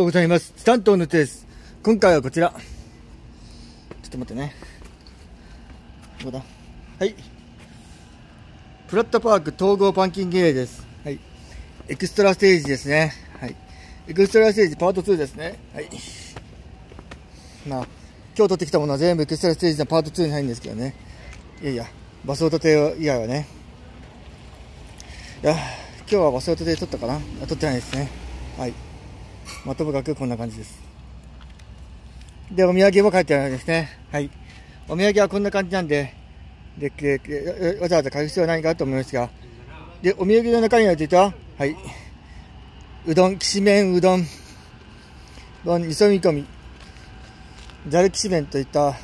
おはようございます。スタントの手です。今回はこちら。ちょっと待ってね。どうだはい。プラットパーク統合パンキングエイです。はい。エクストラステージですね。はい。エクストラステージパート2ですね。はい。まあ、今日取ってきたものは全部エクストラステージのパート2に入るんですけどね。いやいや、バスオート艇以外はね。いや、今日はバスオート艇取ったかな取ってないですね。はい。まあ、ともかくこんな感じです。で、お土産も書いてあるんですね。はい。お土産はこんな感じなんで、で、でわざわざ買う必要はないかと思いますが、で、お土産の中身はというと、はい。うどん、きしめんうどん、うどん、味噌煮込み、ざるきしめんといった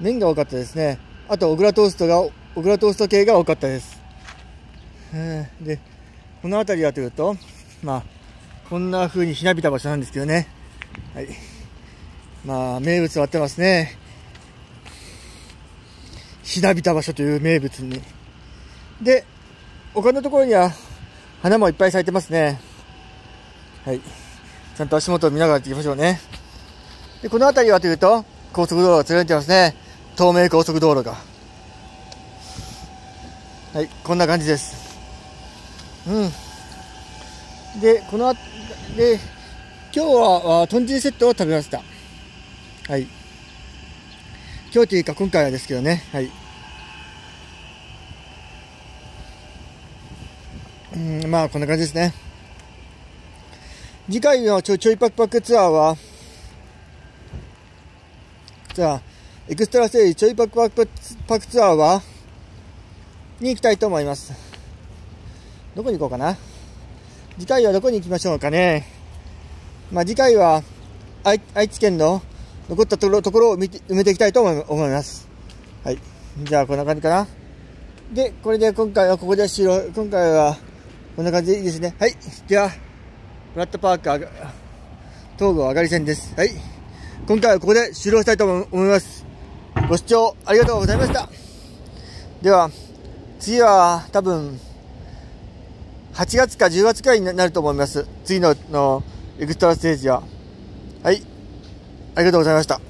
麺が多かったですね。あと、小倉トーストが、小倉トースト系が多かったです。で、この辺りはというと、まあ、こんな風にひなびた場所なんですけどね。はい。まあ、名物はあってますね。ひなびた場所という名物に。で、他のところには花もいっぱい咲いてますね。はい。ちゃんと足元を見ながら行きましょうね。で、この辺りはというと、高速道路が連れてますね。東名高速道路が。はい、こんな感じです。うん。で、この、で、今日は豚汁セットを食べました。はい。今日というか今回はですけどね。はい。うん、まあこんな感じですね。次回のちょちょいパクパクツアーは、じゃあ、エクストラセージちょいパクパクパクツアーは、に行きたいと思います。どこに行こうかな？次回はどこに行きましょうかね。まあ、次回は愛愛知県の残ったところところを見て埋めていきたいと思います。はい。じゃあ、こんな感じかな。で、これで今回はここで終了。今回はこんな感じでいいですね。はい。では、ブラッドパーク東郷上がり線です。はい。今回はここで終了したいと思います。ご視聴ありがとうございました。では、次は多分、8月か10月くらいになると思います。次ののエクストラステージは。はい。ありがとうございました。